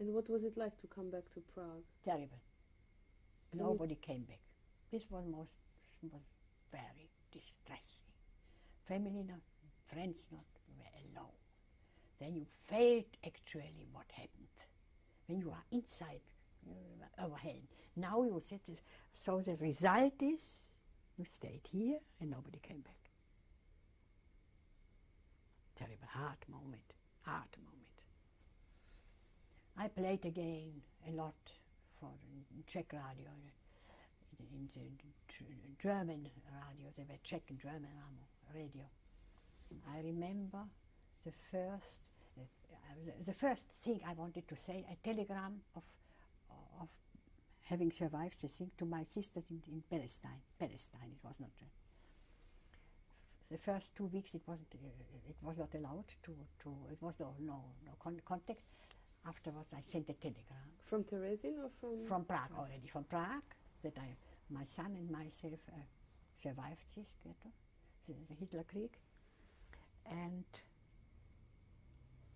And what was it like to come back to Prague? Terrible. Can you- Nobody came back. This was most was very distressing. Family not, friends not, were alone. Then you felt actually what happened. When you are inside, you were overwhelmed. Now you sit. So the result is you stayed here and nobody came back. Terrible, hard moment, hard moment. I played again a lot for Czech radio, in, the German radio, they were Czech and German radio. I remember the first, uh, the first thing I wanted to say, a telegram of, of having survived the thing to my sisters in, in Palestine. Palestine, it was not. Uh, the first two weeks it wasn't, uh, it was not allowed to, to it was no, no, no con- contact. Afterwards I sent a telegram From Terezin or from? from Prague already, from Prague, that I, my son and myself uh, survived this ghetto, the, the Hitler Krieg. And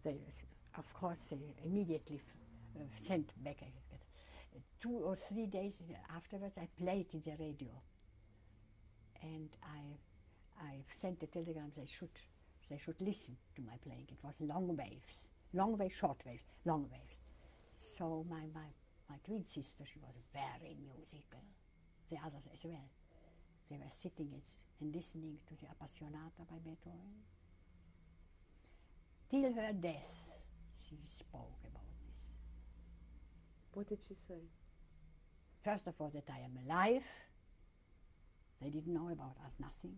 they, of course, they immediately f- uh, sent back. a- a- two or three days afterwards, I played in the radio. And I, I sent a telegram they should, they should listen to my playing. It was long waves, long waves, short waves, long waves. So my, my, my twin sister, she was very musical. The others as well. They were sitting and listening to the Appassionata by Beethoven. Till her death, she spoke about this. What did she say? First of all, that I am alive. They didn't know about us nothing.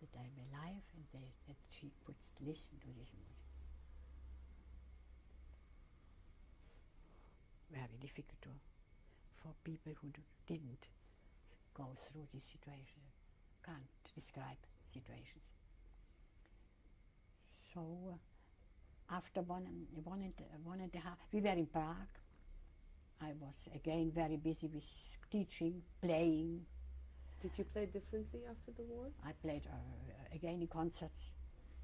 That I am alive and they, that she could listen to this music. Very difficult to, for people who didn't go through this situation, can't describe situations. So uh, after one, one, and, one and a half, we were in Prague. I was again very busy with teaching, playing. Did you play differently after the war? I played uh, again in concerts.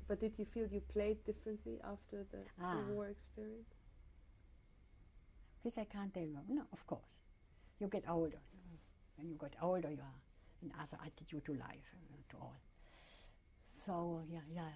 But did you feel you played differently after the, the Ah. war experience? This I can't tell you. No, of course. You get older. When you get older, you are another attitude to life, uh, to all. So, yeah, yeah,